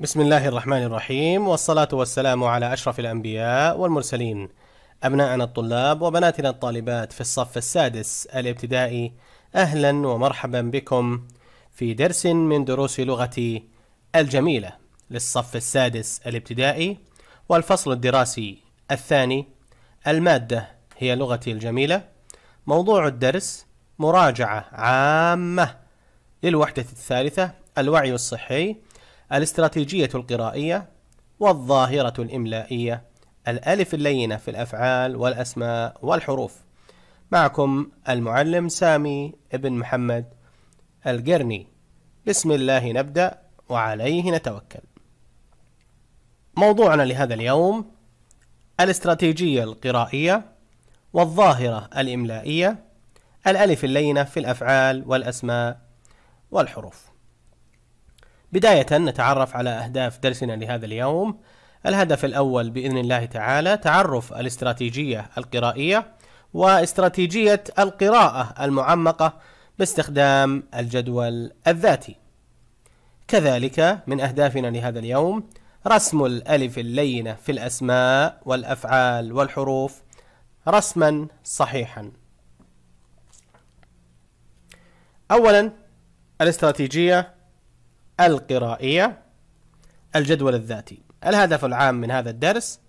بسم الله الرحمن الرحيم والصلاة والسلام على أشرف الأنبياء والمرسلين أبناءنا الطلاب وبناتنا الطالبات في الصف السادس الابتدائي أهلا ومرحبا بكم في درس من دروس لغة الجميلة للصف السادس الابتدائي والفصل الدراسي الثاني المادة هي لغتي الجميلة موضوع الدرس مراجعة عامة للوحدة الثالثة الوعي الصحي الاستراتيجية القرائية والظاهرة الإملائية الألف اللينة في الأفعال والأسماء والحروف. معكم المعلم سامي ابن محمد القرني. بسم الله نبدأ وعليه نتوكل. موضوعنا لهذا اليوم الاستراتيجية القرائية والظاهرة الإملائية الألف اللينة في الأفعال والأسماء والحروف. بداية نتعرف على أهداف درسنا لهذا اليوم. الهدف الأول بإذن الله تعالى تعرف الاستراتيجية القرائية واستراتيجية القراءة المعمقة باستخدام الجدول الذاتي. كذلك من أهدافنا لهذا اليوم رسم الألف اللينة في الأسماء والأفعال والحروف رسما صحيحا. أولا الاستراتيجية القرائية الجدول الذاتي. الهدف العام من هذا الدرس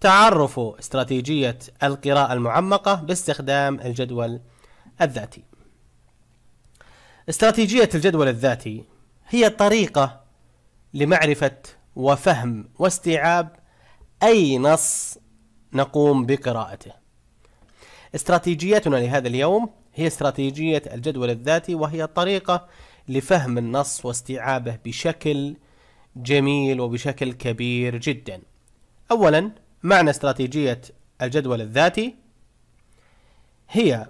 تعرف استراتيجية القراءة المعمقة باستخدام الجدول الذاتي. استراتيجية الجدول الذاتي هي طريقة لمعرفة وفهم واستيعاب أي نص نقوم بقراءته. استراتيجيتنا لهذا اليوم هي استراتيجية الجدول الذاتي وهي طريقة لفهم النص واستيعابه بشكل جميل وبشكل كبير جدا. اولا معنى استراتيجية الجدول الذاتي هي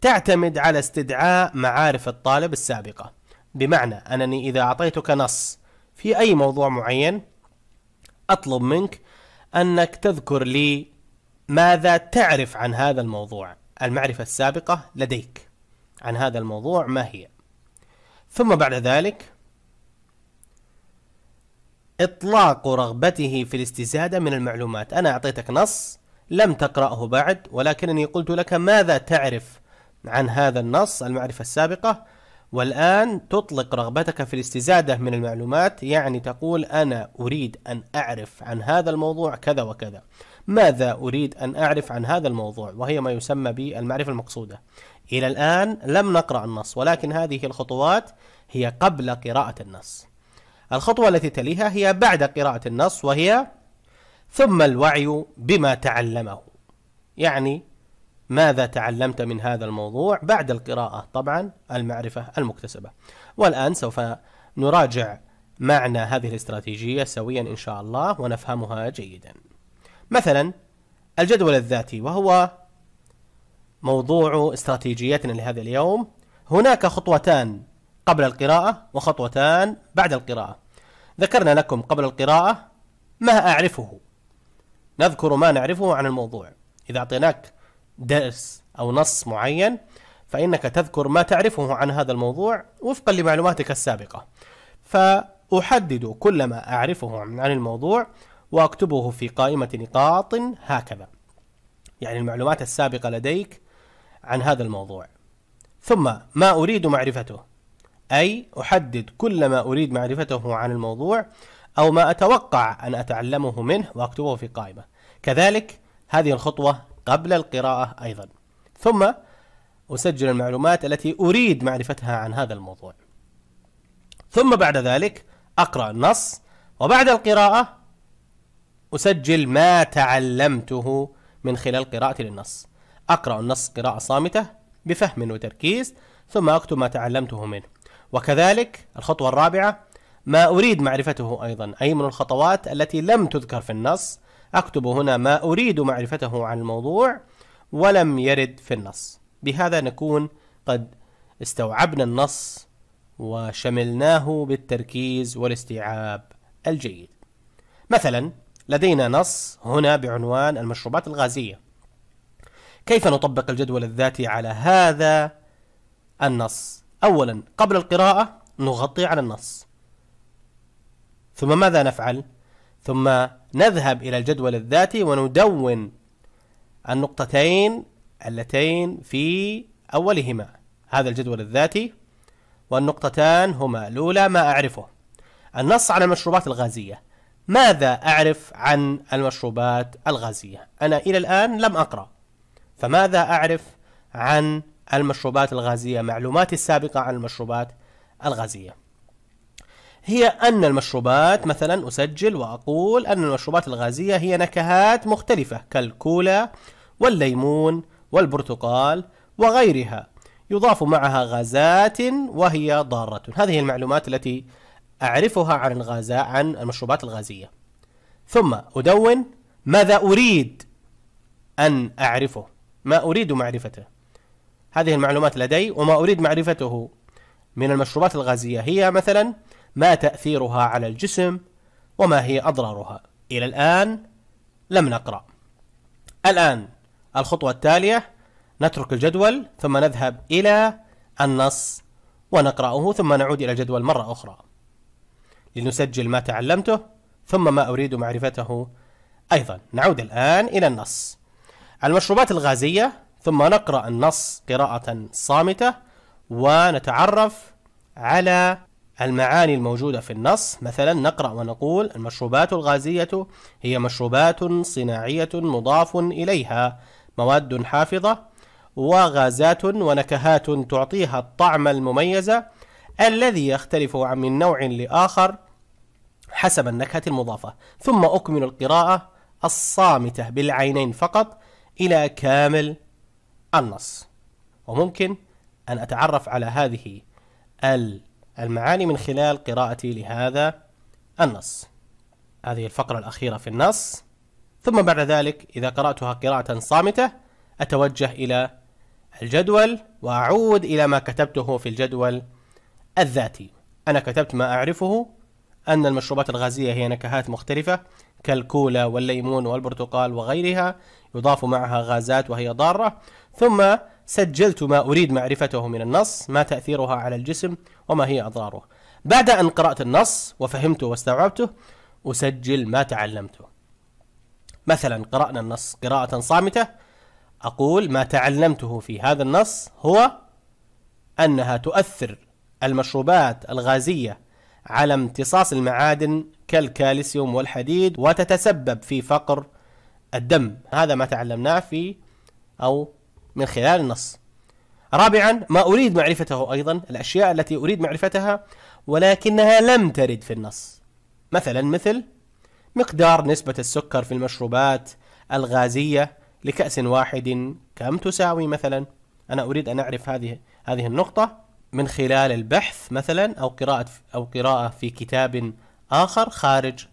تعتمد على استدعاء معارف الطالب السابقة. بمعنى أنني إذا أعطيتك نص في أي موضوع معين أطلب منك أنك تذكر لي ماذا تعرف عن هذا الموضوع. المعرفة السابقة لديك. عن هذا الموضوع ما هي؟ ثم بعد ذلك إطلاق رغبته في الاستزادة من المعلومات. أنا أعطيتك نص لم تقرأه بعد ولكنني قلت لك ماذا تعرف عن هذا النص المعرفة السابقة؟ والآن تطلق رغبتك في الاستزادة من المعلومات يعني تقول أنا أريد أن أعرف عن هذا الموضوع كذا وكذا. ماذا أريد أن أعرف عن هذا الموضوع؟ وهي ما يسمى بالمعرفة المقصودة. إلى الآن لم نقرأ النص ولكن هذه الخطوات هي قبل قراءة النص. الخطوة التي تليها هي بعد قراءة النص وهي ثم الوعي بما تعلمه. يعني ماذا تعلمت من هذا الموضوع بعد القراءة؟ طبعا المعرفة المكتسبة. والآن سوف نراجع معنى هذه الاستراتيجية سويا إن شاء الله ونفهمها جيدا. مثلا الجدول الذاتي وهو موضوع استراتيجيتنا لهذا اليوم. هناك خطوتان قبل القراءة وخطوتان بعد القراءة. ذكرنا لكم قبل القراءة ما أعرفه. نذكر ما نعرفه عن الموضوع. إذا أعطيناك درس أو نص معين فإنك تذكر ما تعرفه عن هذا الموضوع وفقا لمعلوماتك السابقة. فأحدد كل ما أعرفه عن الموضوع وأكتبه في قائمة نقاط هكذا. يعني المعلومات السابقة لديك عن هذا الموضوع. ثم ما أريد معرفته أي أحدد كل ما أريد معرفته عن الموضوع أو ما أتوقع أن أتعلمه منه وأكتبه في قائمة. كذلك هذه الخطوة قبل القراءة أيضا. ثم أسجل المعلومات التي أريد معرفتها عن هذا الموضوع. ثم بعد ذلك أقرأ النص وبعد القراءة أسجل ما تعلمته من خلال قراءتي للنص. أقرأ النص قراءة صامتة بفهم وتركيز ثم أكتب ما تعلمته منه. وكذلك الخطوة الرابعة ما أريد معرفته أيضا أي من الخطوات التي لم تذكر في النص أكتب هنا ما أريد معرفته عن الموضوع ولم يرد في النص. بهذا نكون قد استوعبنا النص وشملناه بالتركيز والاستيعاب الجيد. مثلا لدينا نص هنا بعنوان المشروبات الغازية. كيف نطبق الجدول الذاتي على هذا النص؟ أولا قبل القراءة نغطي على النص. ثم ماذا نفعل؟ ثم نذهب إلى الجدول الذاتي وندون النقطتين اللتين في أولهما. هذا الجدول الذاتي والنقطتان هما. الأولى ما أعرفه. النص عن المشروبات الغازية. ماذا أعرف عن المشروبات الغازية؟ أنا إلى الآن لم أقرأ. فماذا أعرف عن المشروبات الغازية؟ معلوماتي السابقة عن المشروبات الغازية. هي أن المشروبات مثلا أسجل وأقول أن المشروبات الغازية هي نكهات مختلفة كالكولا والليمون والبرتقال وغيرها. يضاف معها غازات وهي ضارة. هذه المعلومات التي أعرفها عن الغازات عن المشروبات الغازية. ثم أدون ماذا أريد أن أعرفه. ما أريد معرفته. هذه المعلومات لدي وما أريد معرفته من المشروبات الغازية. هي مثلا ما تأثيرها على الجسم وما هي أضرارها. إلى الآن لم نقرأ. الآن الخطوة التالية نترك الجدول ثم نذهب إلى النص ونقرأه ثم نعود إلى الجدول مرة أخرى. لنسجل ما تعلمته ثم ما أريد معرفته أيضا. نعود الآن إلى النص. المشروبات الغازية ثم نقرأ النص قراءة صامتة ونتعرف على المعاني الموجودة في النص. مثلا نقرأ ونقول المشروبات الغازية هي مشروبات صناعية مضاف إليها مواد حافظة وغازات ونكهات تعطيها الطعم المميز الذي يختلف عن من نوع لآخر حسب النكهة المضافة. ثم أكمل القراءة الصامتة بالعينين فقط. إلى كامل النص. وممكن أن أتعرف على هذه المعاني من خلال قراءتي لهذا النص. هذه الفقرة الأخيرة في النص. ثم بعد ذلك إذا قرأتها قراءة صامتة أتوجه إلى الجدول وأعود إلى ما كتبته في الجدول الذاتي. أنا كتبت ما أعرفه أن المشروبات الغازية هي نكهات مختلفة. كالكولا والليمون والبرتقال وغيرها يضاف معها غازات وهي ضارة. ثم سجلت ما أريد معرفته من النص ما تأثيرها على الجسم وما هي أضراره. بعد أن قرأت النص وفهمته واستوعبته أسجل ما تعلمته مثلا قرأنا النص قراءة صامتة أقول ما تعلمته في هذا النص هو أنها تؤثر المشروبات الغازية على امتصاص المعادن كالكالسيوم والحديد وتتسبب في فقر الدم. هذا ما تعلمناه في أو من خلال النص. رابعا ما أريد معرفته أيضا الأشياء التي أريد معرفتها ولكنها لم ترد في النص. مثلا مثل مقدار نسبة السكر في المشروبات الغازية لكأس واحد كم تساوي مثلا؟ أنا أريد أن أعرف هذه هذه النقطة من خلال البحث مثلا أو قراءة أو قراءة في كتاب آخر خارج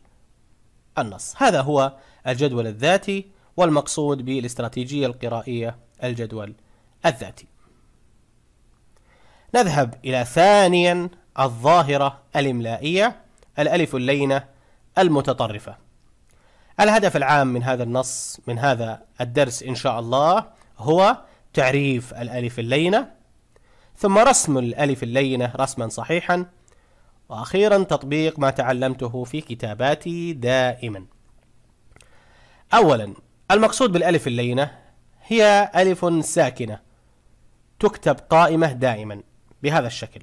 النص. هذا هو الجدول الذاتي والمقصود بالاستراتيجية القرائية الجدول الذاتي. نذهب إلى ثانيا الظاهرة الإملائية الألف اللينة المتطرفة. الهدف العام من هذا النص من هذا الدرس إن شاء الله هو تعريف الألف اللينة ثم رسم الألف اللينة رسما صحيحا وأخيرا تطبيق ما تعلمته في كتاباتي دائما. أولا المقصود بالألف اللينة هي ألف ساكنة تكتب قائمة دائما بهذا الشكل.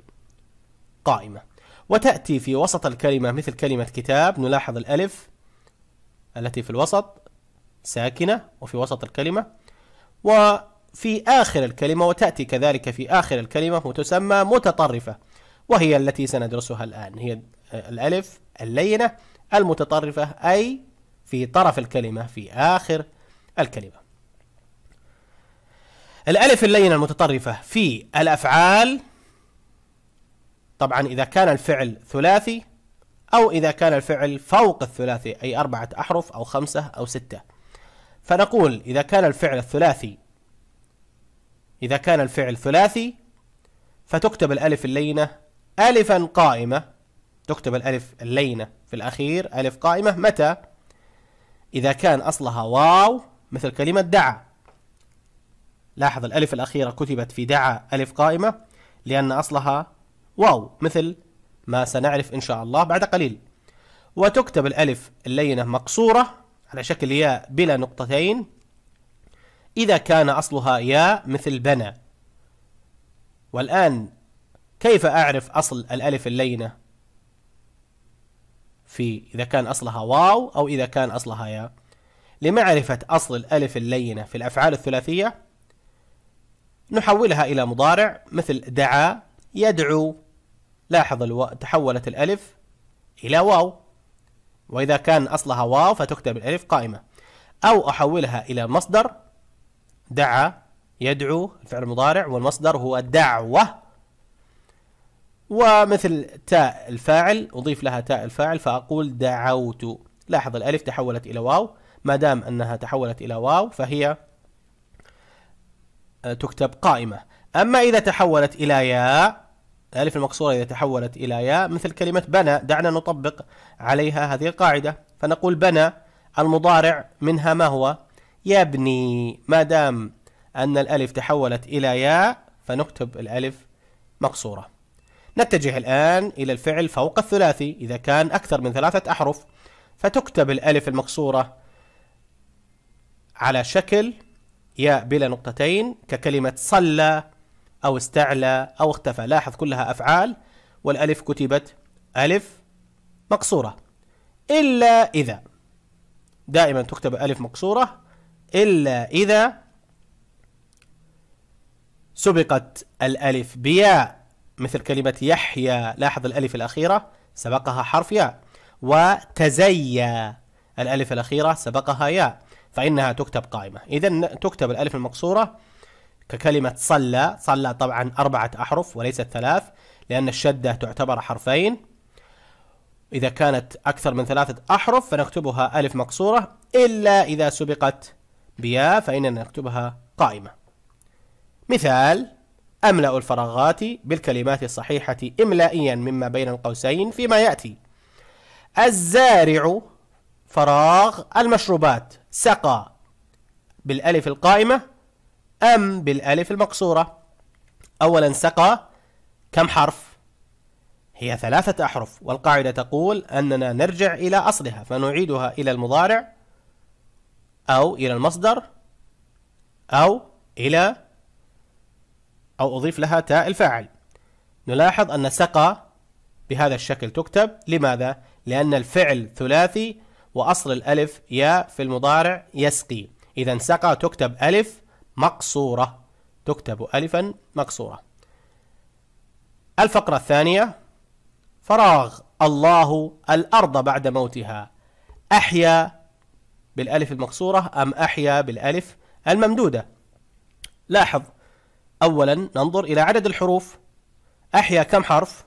قائمة. وتأتي في وسط الكلمة مثل كلمة كتاب نلاحظ الألف التي في الوسط ساكنة وفي وسط الكلمة وفي آخر الكلمة وتأتي كذلك في آخر الكلمة وتسمى متطرفة. وهي التي سندرسها الآن. هي الألف اللينة المتطرفة أي في طرف الكلمة في آخر الكلمة. الألف اللينة المتطرفة في الأفعال طبعا إذا كان الفعل ثلاثي أو إذا كان الفعل فوق الثلاثي أي أربعة أحرف أو خمسة أو ستة. فنقول إذا كان الفعل الثلاثي إذا كان الفعل ثلاثي فتكتب الألف اللينة ألفا قائمة. تكتب الألف اللينة في الأخير. ألف قائمة متى؟ إذا كان أصلها واو مثل كلمة دعا. لاحظ الألف الأخيرة كتبت في دعا ألف قائمة لأن أصلها واو مثل ما سنعرف إن شاء الله بعد قليل. وتكتب الألف اللينة مقصورة على شكل ياء بلا نقطتين. إذا كان أصلها ياء مثل بنى. والآن كيف أعرف أصل الألف اللينة؟ في إذا كان أصلها واو أو إذا كان أصلها ياء. لمعرفة أصل الألف اللينة في الأفعال الثلاثية نحولها إلى مضارع مثل دعا يدعو لاحظ ألو... تحولت الألف إلى واو. وإذا كان أصلها واو فتكتب الألف قائمة. أو أحولها إلى مصدر دعا يدعو الفعل المضارع والمصدر هو دعوة. ومثل تاء الفاعل أضيف لها تاء الفاعل فأقول دعوت. لاحظ الألف تحولت إلى واو. ما دام أنها تحولت إلى واو فهي آه، تكتب قائمة. أما إذا تحولت إلى ياء الألف المقصورة إذا تحولت إلى ياء مثل كلمة بنى دعنا نطبق عليها هذه القاعدة. فنقول بنى المضارع منها ما هو؟ يبني ما دام أن الألف تحولت إلى ياء فنكتب الألف مقصورة. نتجه الآن إلى الفعل فوق الثلاثي إذا كان أكثر من ثلاثة أحرف فتكتب الألف المقصورة على شكل ياء بلا نقطتين ككلمة صلى أو استعلى أو اختفى. لاحظ كلها أفعال والألف كتبت ألف مقصورة إلا إذا دائما تكتب ألف مقصورة إلا إذا سبقت الألف بياء. مثل كلمة يحيى لاحظ الألف الأخيرة سبقها حرف ياء. وتزيى الألف الأخيرة سبقها ياء فإنها تكتب قائمة. إذا تكتب الألف المقصورة ككلمة صلى. صلى طبعا أربعة أحرف وليست ثلاث لأن الشدة تعتبر حرفين. إذا كانت أكثر من ثلاثة أحرف فنكتبها ألف مقصورة إلا إذا سبقت بياء فإننا نكتبها قائمة. مثال أملأ الفراغات بالكلمات الصحيحة إملائيا مما بين القوسين فيما يأتي. الزارع فراغ المشروبات سقى بالألف القائمة أم بالألف المقصورة؟ أولا سقى كم حرف؟ هي ثلاثة أحرف والقاعدة تقول أننا نرجع إلى أصلها فنعيدها إلى المضارع أو إلى المصدر أو إلى أو أضيف لها تاء الفاعل. نلاحظ أن سقى بهذا الشكل تكتب. لماذا؟ لأن الفعل ثلاثي وأصل الألف ياء في المضارع يسقي. إذا سقى تكتب ألف مقصورة. تكتب ألفا مقصورة. الفقرة الثانية فراغ الله الأرض بعد موتها. أحيا بالألف المقصورة أم أحيا بالألف الممدودة؟ لاحظ أولا ننظر إلى عدد الحروف. أحيا كم حرف؟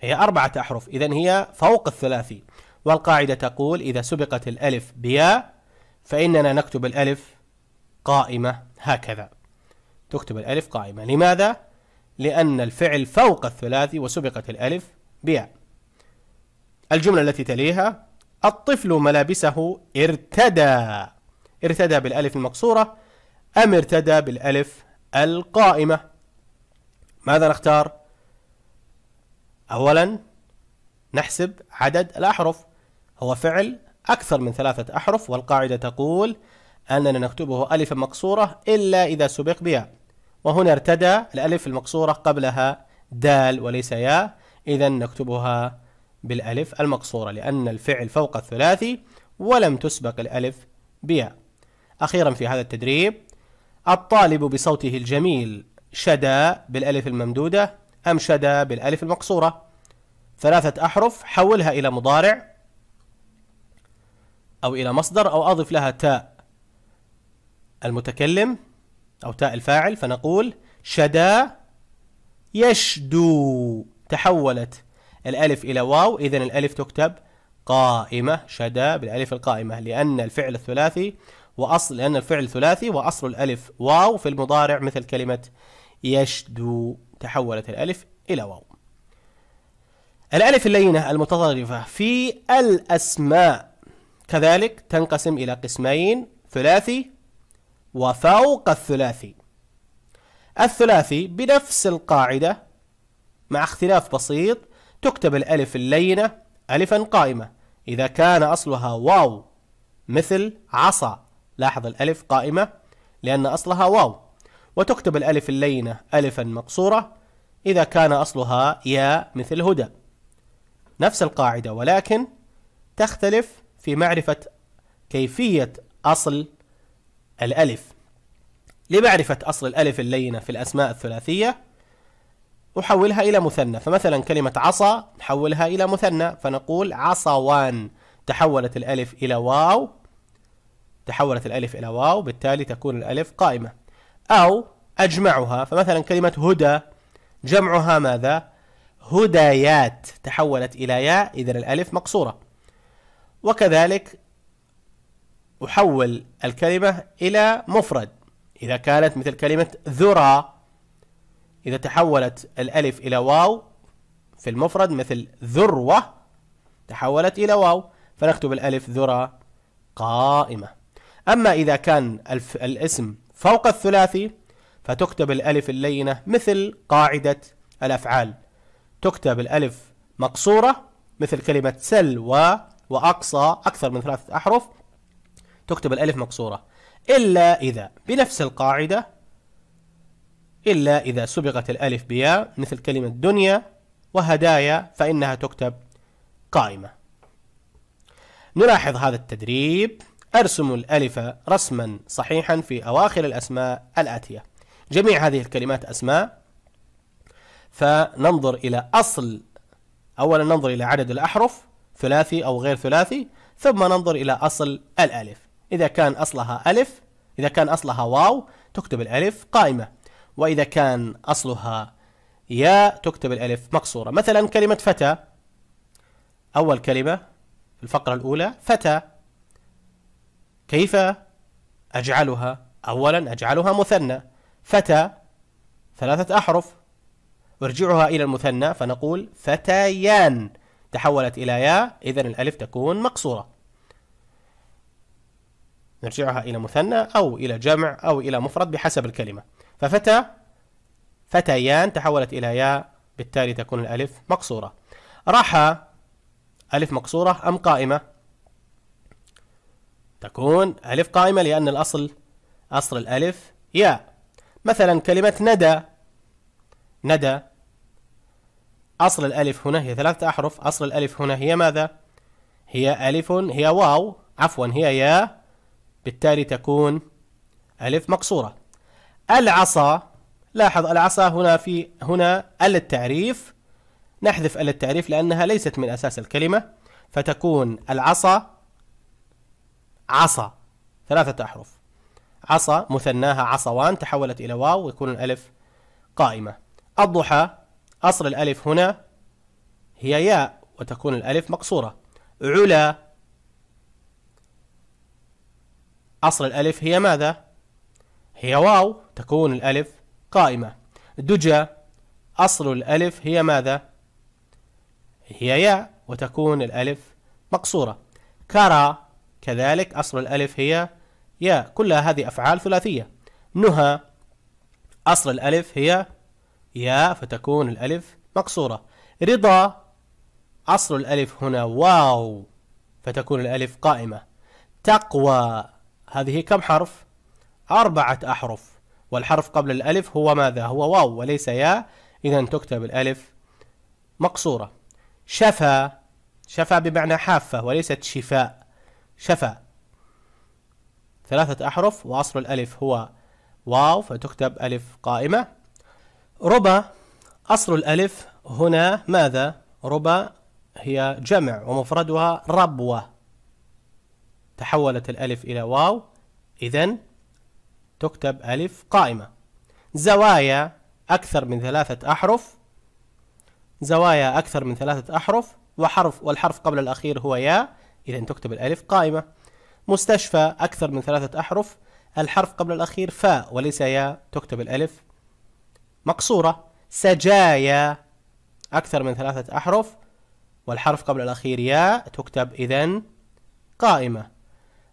هي أربعة أحرف. إذا هي فوق الثلاثي. والقاعدة تقول إذا سبقت الألف بياء فإننا نكتب الألف قائمة هكذا. تكتب الألف قائمة. لماذا؟ لأن الفعل فوق الثلاثي وسبقت الألف بياء. الجملة التي تليها الطفل ملابسه ارتدى. ارتدى بالألف المقصورة أم ارتدى بالألف القائمة. ماذا نختار؟ أولا نحسب عدد الأحرف. هو فعل أكثر من ثلاثة أحرف والقاعدة تقول أننا نكتبه ألفا مقصورة إلا إذا سبق بياء. وهنا ارتدى الألف المقصورة قبلها دال وليس ياء. إذا نكتبها بالألف المقصورة لأن الفعل فوق الثلاثي ولم تسبق الألف بياء. أخيرا في هذا التدريب الطالب بصوته الجميل شدى بالألف الممدودة أم شدى بالألف المقصورة؟ ثلاثة أحرف حولها إلى مضارع أو إلى مصدر أو أضف لها تاء المتكلم أو تاء الفاعل فنقول شدى يشدو. تحولت الألف إلى واو إذا الألف تكتب قائمة شدى بالألف القائمة لأن الفعل الثلاثي وأصل لأن الفعل ثلاثي وأصل الألف واو في المضارع مثل كلمة يشدو تحولت الألف إلى واو. الألف اللينة المتطرفة في الأسماء كذلك تنقسم إلى قسمين ثلاثي وفوق الثلاثي. الثلاثي بنفس القاعدة مع اختلاف بسيط تكتب الألف اللينة ألفا قائمة. إذا كان أصلها واو مثل عصا. لاحظ الألف قائمة لأن أصلها واو وتكتب الألف اللينة ألفا مقصورة إذا كان أصلها ياء مثل هدى. نفس القاعدة ولكن تختلف في معرفة كيفية أصل الألف. لمعرفة أصل الألف اللينة في الأسماء الثلاثية أحولها إلى مثنى. فمثلا كلمة عصا نحولها إلى مثنى فنقول عصوان تحولت الألف إلى واو تحولت الألف إلى واو بالتالي تكون الألف قائمة. أو أجمعها فمثلا كلمة هدى جمعها ماذا؟ هدايات تحولت إلى ياء إذا الألف مقصورة. وكذلك أحول الكلمة إلى مفرد. إذا كانت مثل كلمة ذرى إذا تحولت الألف إلى واو في المفرد مثل ذروة تحولت إلى واو. فنكتب الألف ذرى قائمة. أما إذا كان الاسم فوق الثلاثي فتكتب الألف اللينة مثل قاعدة الأفعال. تكتب الألف مقصورة مثل كلمة سل و وأقصى أكثر من ثلاثة أحرف تكتب الألف مقصورة. إلا إذا بنفس القاعدة إلا إذا سبقت الألف بياء مثل كلمة دنيا وهدايا فإنها تكتب قائمة. نلاحظ هذا التدريب. أرسم الألف رسما صحيحا في أواخر الأسماء الآتية. جميع هذه الكلمات أسماء. فننظر إلى أصل أولا ننظر إلى عدد الأحرف ثلاثي أو غير ثلاثي ثم ننظر إلى أصل الألف. إذا كان أصلها ألف إذا كان أصلها واو تكتب الألف قائمة. وإذا كان أصلها ياء تكتب الألف مقصورة. مثلا كلمة فتى. أول كلمة الفقرة الأولى فتى. كيف أجعلها؟ أولا أجعلها مثنى. فتى ثلاثة أحرف. ارجعها إلى المثنى فنقول فتيان. تحولت إلى ياء إذن الألف تكون مقصورة. نرجعها إلى مثنى أو إلى جمع أو إلى مفرد بحسب الكلمة. ففتى فتيان. تحولت إلى ياء بالتالي تكون الألف مقصورة. رحى ألف مقصورة أم قائمة؟ تكون ألف قائمة لأن الأصل أصل الألف ياء. مثلا كلمة ندى ندى. أصل الألف هنا هي ثلاثة أحرف. أصل الألف هنا هي ماذا؟ هي ألف هي واو. عفوا هي ياء. بالتالي تكون ألف مقصورة. العصا لاحظ العصا هنا في هنا ال التعريف. نحذف ال التعريف لأنها ليست من أساس الكلمة فتكون العصا عصا ثلاثة أحرف. عصا مثناها عصوان تحولت إلى واو ويكون الألف قائمة. الضحى أصل الألف هنا هي ياء وتكون الألف مقصورة. علا أصل الألف هي ماذا؟ هي واو تكون الألف قائمة. دجى أصل الألف هي ماذا؟ هي ياء وتكون الألف مقصورة. كرى كذلك أصل الألف هي ياء. كلها هذه أفعال ثلاثية. نهى أصل الألف هي ياء فتكون الألف مقصورة. رضا أصل الألف هنا واو فتكون الألف قائمة. تقوى هذه كم حرف؟ أربعة أحرف. والحرف قبل الألف هو ماذا؟ هو واو وليس ياء. إذا تكتب الألف مقصورة. شفى شفى بمعنى حافة وليست شفاء. شفى ثلاثة أحرف وأصل الألف هو واو فتكتب ألف قائمة. ربا أصل الألف هنا ماذا؟ ربا هي جمع ومفردها ربوة. تحولت الألف إلى واو إذا تكتب ألف قائمة. زوايا أكثر من ثلاثة أحرف. زوايا أكثر من ثلاثة أحرف وحرف والحرف قبل الأخير هو يا إذا تكتب الألف قائمة. مستشفى أكثر من ثلاثة أحرف. الحرف قبل الأخير فاء وليس يا. تكتب الألف مقصورة. سجايا أكثر من ثلاثة أحرف. والحرف قبل الأخير يا تكتب إذن قائمة.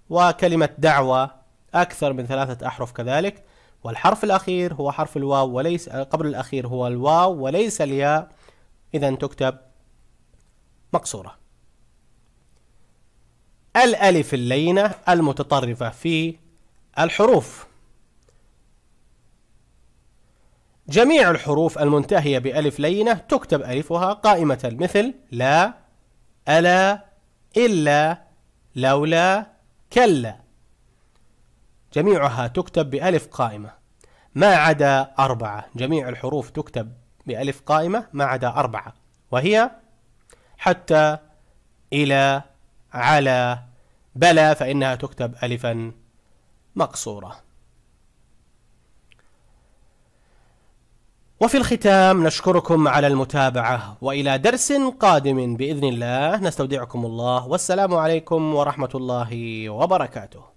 وكلمة دعوة أكثر من ثلاثة أحرف كذلك. والحرف الأخير هو حرف الواو وليس قبل الأخير هو الواو وليس الياء. إذا تكتب مقصورة. الألف اللينة المتطرفة في الحروف. جميع الحروف المنتهية بألف لينة تكتب ألفها قائمة مثل لا ألا إلا لولا كلا. جميعها تكتب بألف قائمة. ما عدا أربعة. جميع الحروف تكتب بألف قائمة. ما عدا أربعة. وهي حتى إلى على بلى فإنها تكتب ألفا مقصورة. وفي الختام نشكركم على المتابعة وإلى درس قادم بإذن الله نستودعكم الله والسلام عليكم ورحمة الله وبركاته.